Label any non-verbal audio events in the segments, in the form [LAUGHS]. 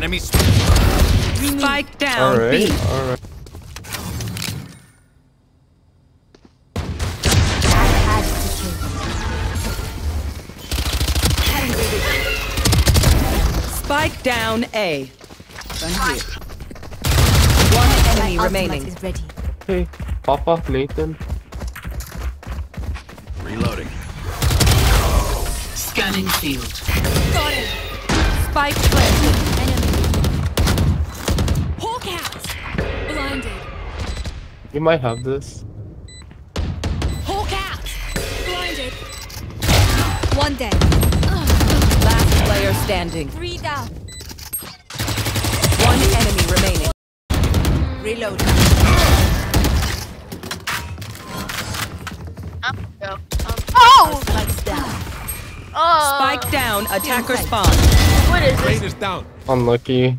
Enemy Spike down Alright, B. alright. Spike down A. Gun. One enemy remaining. Is ready. Hey, pop off Nathan. reloading. Scanning field. Spike planted. You might have this. Hawk out. Blinded. One day. Last player standing. Three down. One enemy remaining. Reload. Oh! Spikes down. Oh! Spike down. Attacker spawn. What is this? Rain is down. Unlucky.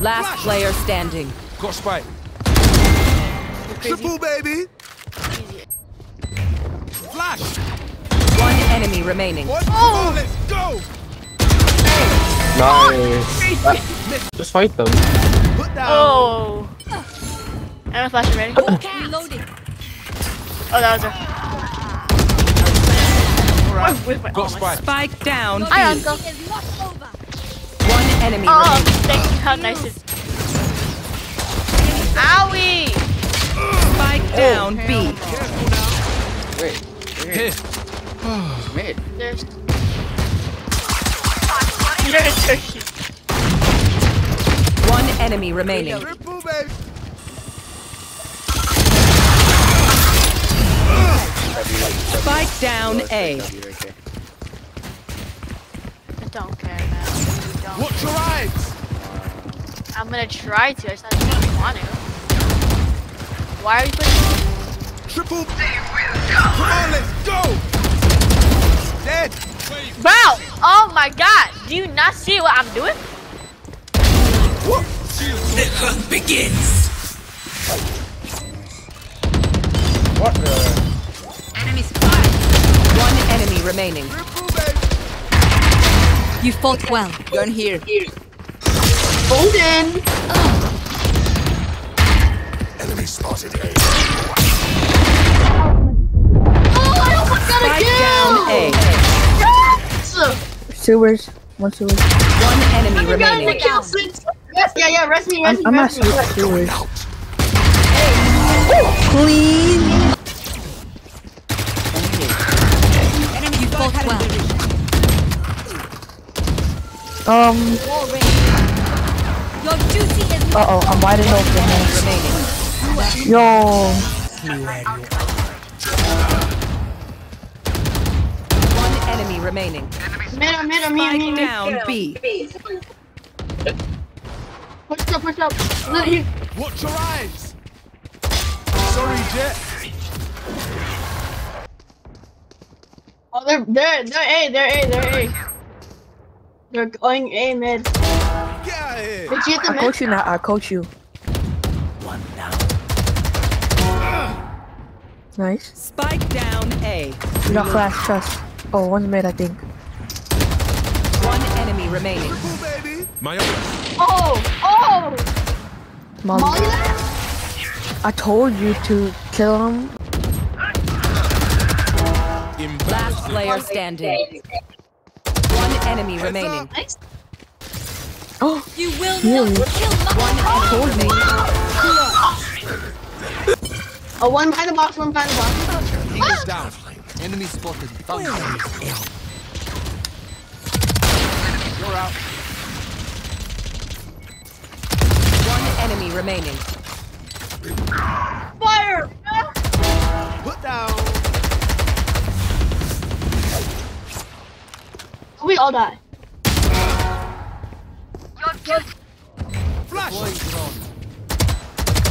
Last player standing. Got spike. Triple baby. Flash. One enemy remaining. One. Oh, let's go. Nice. Just fight them. Put down. Oh! I don't flash ready. Hawk. Oh, Reloading. Oh, that was her. Alright. With my, Got oh, spike. Spike down B. Hi, Uncle. Is not over. One enemy Oh, remaining. thank you. How nice is. Owie! Spike oh. down B. Here. There's. You're a. One enemy remaining. Triple. Spike down A. I don't care, man. I don't. Watch your eyes. I'm gonna try to. I just don't want to. Why are you putting? Triple. Come on, let's go. Dead. Wow! Oh my God! Do you not see what I'm doing? The hunt begins. What? One enemy remaining. You fought well. Gun here. Enemy spotted A. Spike down A. Sewers. One sewers. One enemy remaining. Yeah, yeah, rest me, rest I'm, me, I'm not sewers. Clean. You fought well. Um, War. Your duty is uh oh, I'm wide open. Remaining. Yo. One enemy remaining. Middle, middle, Spike down B. Push up, push up. Watch your eyes. Sorry, Jett. Oh, they're, they're, they're A, they're A, they're A. They're going A mid. Get out of here. Did you get the mid? I coach you now, I coach you. One down. Nice. Spike down A. You got flash, trust. Oh, one mid, I think. One enemy remaining. Triple. My. Oh, oh! Molly. I told you to kill him. Last player standing. One enemy remaining. Oh, [GASPS] You will Really? not kill my One enemy remaining. Oh. Oh, one behind the box, one behind the box. English ah! down. Enemy spotted. You're out. One enemy remaining. Fire! Put down. We all die. Flash.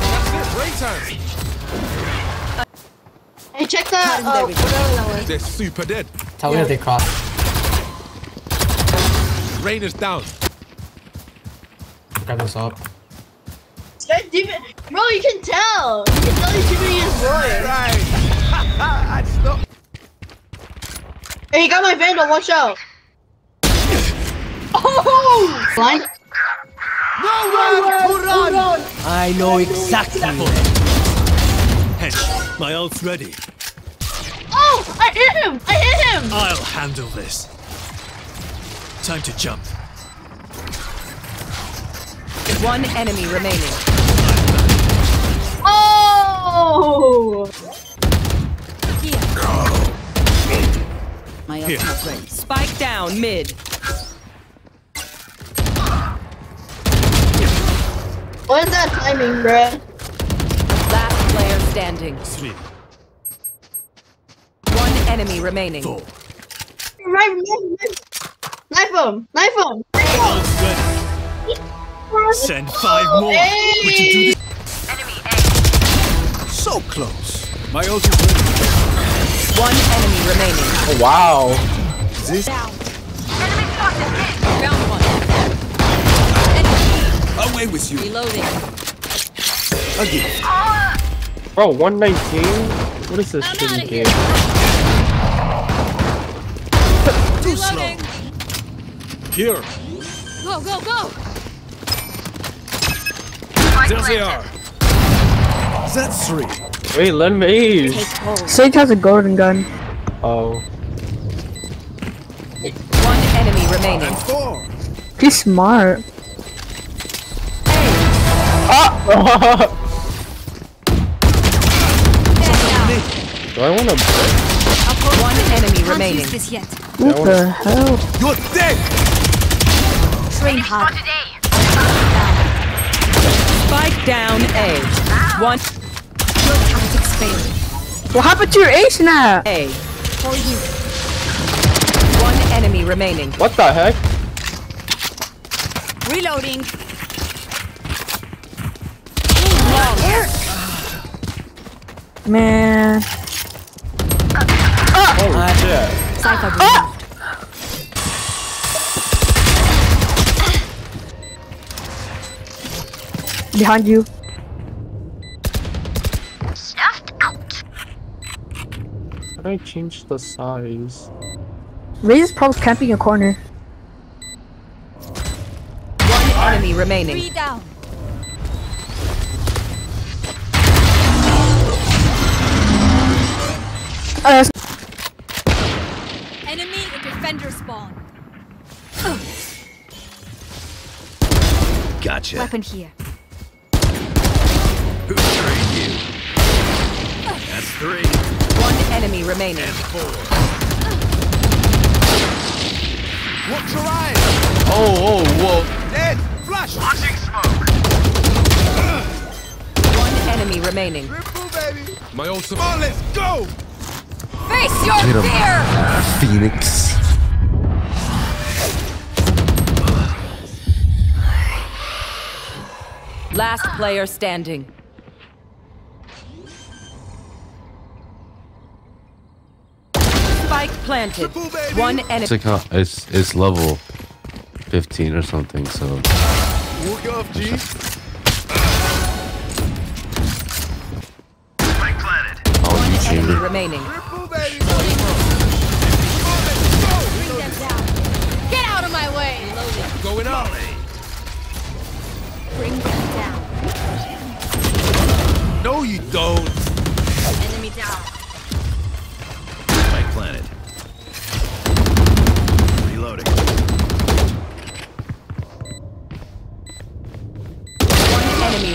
That's it. Break time. Hey, check that. Oh, uh, whatever that was. They're super dead. Tell me if they cross. Rain is down. Grab this up. That demon, bro, you can tell. You can tell he's shooting his boy. Right. [LAUGHS] I stopped. Hey, he got my vandal. Watch out. [LAUGHS] Oh! Blind. I know exactly. Hench, my ult's ready. Oh, I hit him! I hit him! I'll handle this. Time to jump. One enemy remaining. Oh! My Here. ready. Spike down mid. What is that timing, bruh? Last player standing. Three, One enemy remaining. four. Knife, knife, knife him! Knife him! Ult's ready. Send five more. We can do Hey! this. So close. My ult is ready. One enemy remaining. Oh, wow. This Found one. away with you. Reloading. Again. Bro, 119? What is this shitty game? [LAUGHS] Too slow. Here. Go, go, go! There they are. That's three. Wait, let me. Sage has a golden gun. Oh. One enemy remaining. And four. He's smart. Ah! [LAUGHS] [LAUGHS] Do I want to? One enemy Can't remaining. use this yet. What the hell? You're dead. Train hard. Spike down A. One Your tactics failed. What happened to your ace now? A. For you. One enemy remaining. What the heck? Reloading. Man. Oh shit. Cypher removed. Behind you. How do I change the size? Raze is probably camping a corner. One enemy remaining. Three down. Oh, that's Enemy and defender spawn. Gotcha. Weapon here. Who trained you? That's three. One enemy remaining. Watch your eyes. Oh, oh, whoa. Dead. Flash. One enemy remaining. Triple, baby. My ultimate. Oh, let's go. Face your fear! Phoenix. Last player standing. Spike planted. Triple, baby. One enemy. It's like how it's it's level 15 or something, so Walk off, G. all you Enemy chamber. remaining. Triple, baby. Bring them down. Get out of my way! Going up. Bring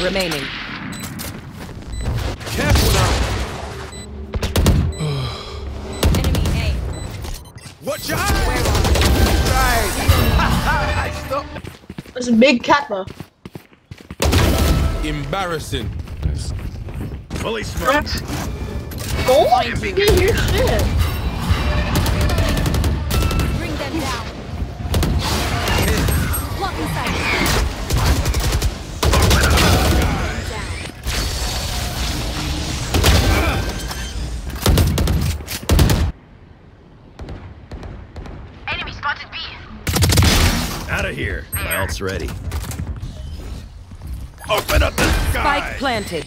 remaining. Careful now. Enemy A. Watch your eyes. Right. I stop. There's a big kappa. Embarrassing. Nice. Fully smoked. Oh, you can hear shit. My ready. Open up the sky! Spike planted.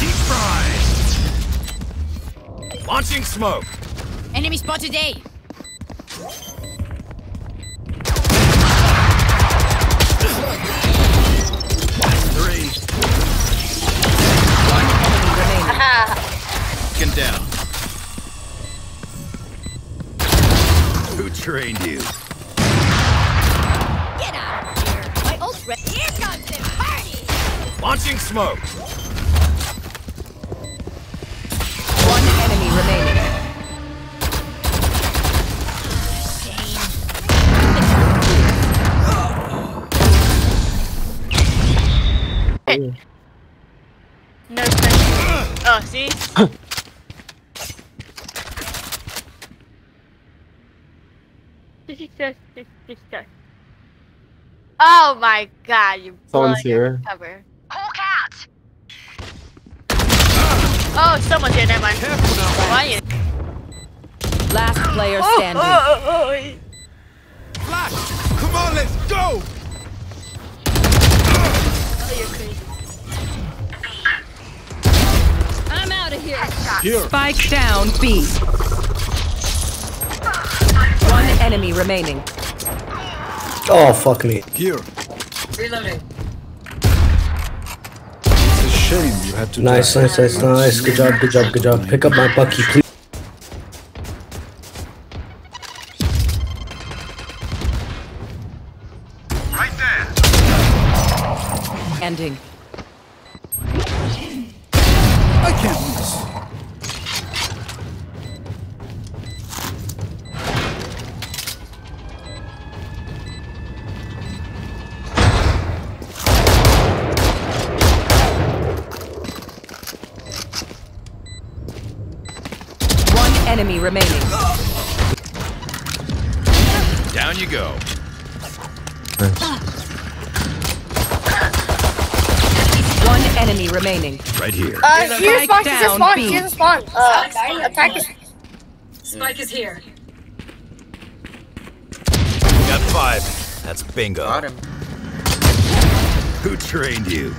Deep fried. Launching smoke. Enemy spotted A. smoke. One enemy remaining. No special. [LAUGHS] Oh, see? Oh my god, you Someone's here. cover. Oh, someone's here, never mind. Why you? Last player Oh, standing. Oh, oh, oh, oh. Flash! Come on, let's go! Oh, you're crazy. I'm out of here. here. Spike down B. One enemy remaining. Oh, fuck me. Here. Reloading. Shame you had to Nice, die. nice, nice, nice. Good job, good job, good job. Pick up my Bucky, please. Enemy remaining. Down you go. One enemy remaining. Right here. Uh, here's Spike spawn, here's down, spawn, B. here's spawn. Uh, attack is. Spike is here. Got five. That's bingo. Got him. Who trained you?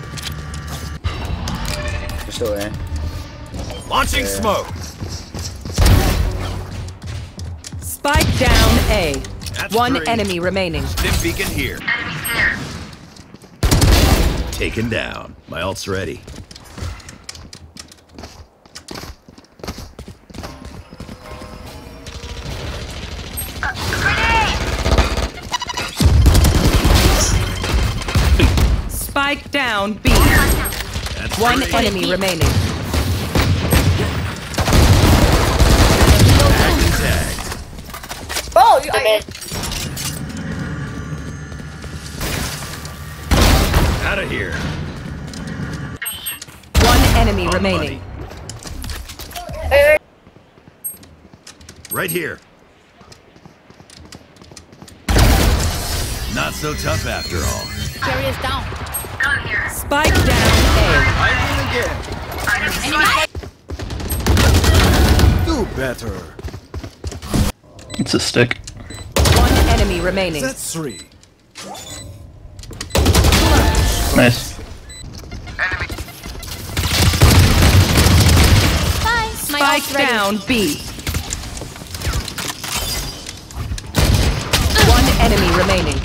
Still there. Launching smoke. Spike down A. That's One three. enemy remaining. Stim beacon here. Taken down. My ult's ready. Spike down B. That's One three. enemy remaining. Tagged. Bro, Out of here. One enemy On remaining. money. Right here. Not so tough after all. Carry us down. Spike down Do better. It's a stick. A. One enemy remaining. That's three. Nice. Bye. My Spike ult's ready. down B. One enemy remaining.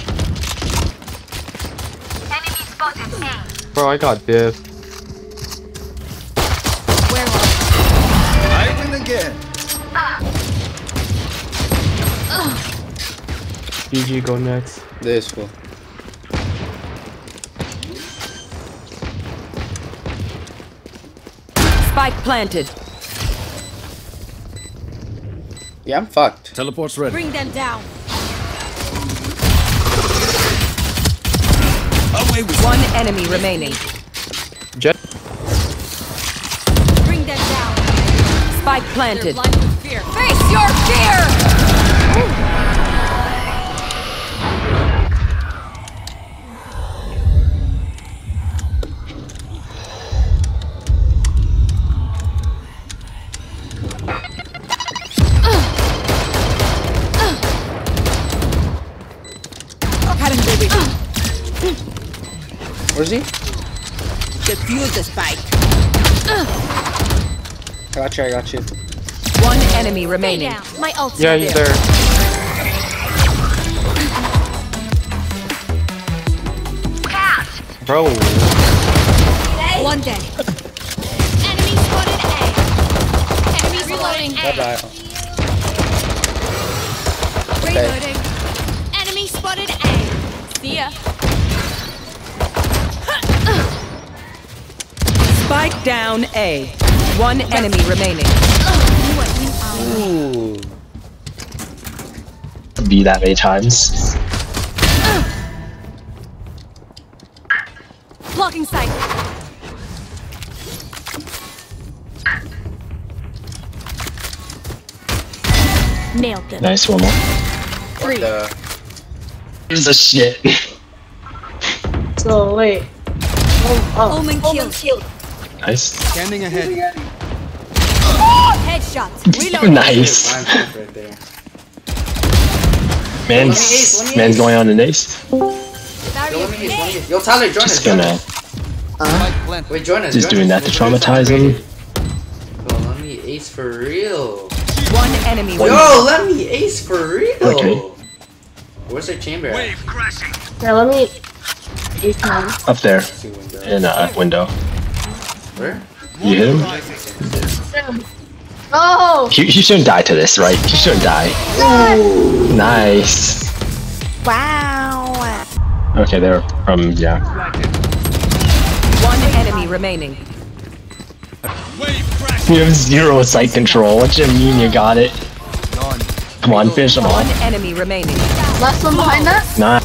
Enemy spotted A. Bro, I got diff. Where was I win again. GG, go next. This fool. Spike planted. Yeah, I'm fucked. Teleport's ready. Bring them down. Away with One enemy remaining. Jett. Bring them down. Spike They're planted. got you, I got you. One enemy remaining. My ult. Yeah, he's there. Cast. Bro. One dead. enemy spotted A. Enemy reloading. Bye bye. Reloading. Enemy spotted A. See ya. Spike down A. One enemy remaining. Ooh. Be that many times. Blocking sight. Nailed them. Nice one more. What the? Here's the shit. So wait. Oh, oh. Omen killed. Nice. Scanning ahead. Headshot. [LAUGHS] Reload. nice. Blind spot right there. Man's man's going on an ace. Yo, let me hit, let me hit. Yo, Tyler, join us. Just Join gonna us. Wait, join us. just join doing us. that to We'll join us. traumatize him. Yo, let me ace for real. One enemy remaining. Yo, let me ace for real. Okay. Where's their chamber at? Yeah, let me. Eight. Up there in a window. Where? You hit him? Oh! He, he shouldn't die to this, right? He shouldn't die. Nice. Wow. Okay, they're from yeah. One enemy remaining. You have zero sight control. What do you mean you got it? Come on, finish him One enemy remaining. Last one behind that? Nah.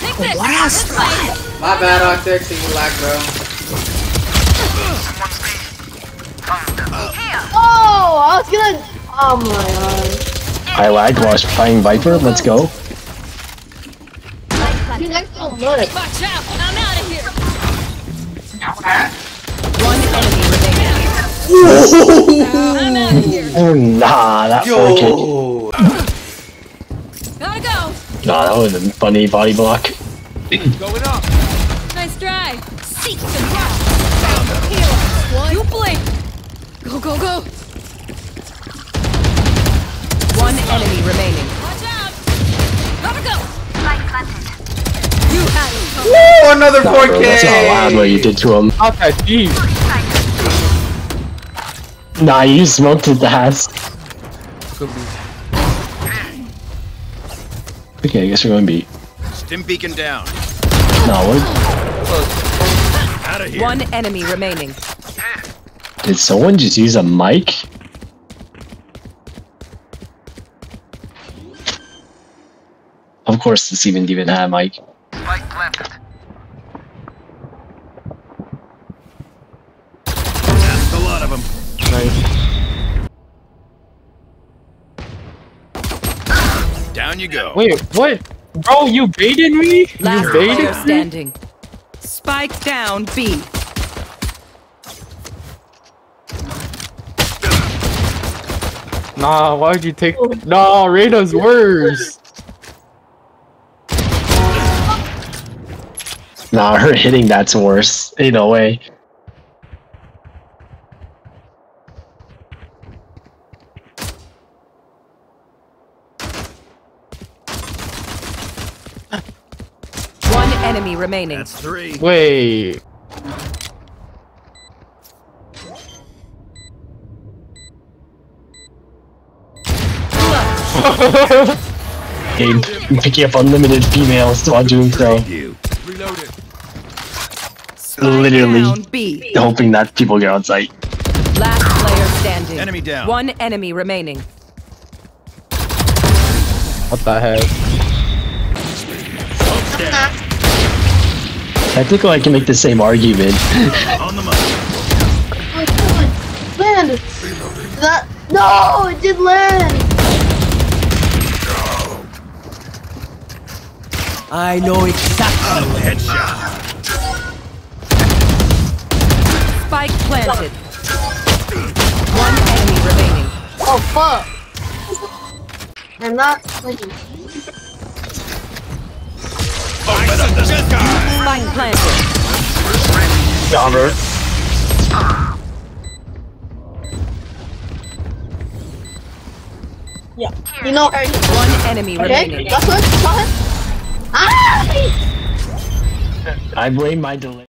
Take this. Let's. My bad, Octex, you lag, bro. Oh! I was gonna. Oh my god. I lagged while I was playing Viper. Let's go. Dude, that's so good. Watch out. I'm out of here. One enemy remaining. I'm out of here. Oh, nah, that four kick. Gotta go. Nah, that was a funny body block. Going up. Go, go, go. One enemy remaining. Watch out. Gotta go. You had it. Woo, another Nah, bro, that's not allowed 4K. what you did to him. Not that deep. Nah, you smoked his ass. Okay, I guess we're going B. Stim beacon down. No, what? Out of here. One enemy remaining. Did someone just use a mic? Of course, this even even had a mic. That's a lot of them. Down you go. Wait, what? Bro, you baited me? Last you player baited me? standing. Spike down B. Nah, why'd you take? Nah, Reyna's worse. Nah, her hitting that's worse. Ain't no way. One enemy remaining. That's three. Wait. Game picking up unlimited females while doing so. You. Literally. down Hoping that people get on site. Last player standing. Enemy down. One enemy remaining. What the heck? Technically, I can make the same argument. On the mark. Land! That. No! It did land! I know exactly. Headshot. Spike planted. One enemy remaining. Oh fuck! I'm not clicking. Open up the sky. Spike planted. Got her. Yeah. You know. One enemy Okay. remaining. Last one. Last one. Ah! I blame my delay.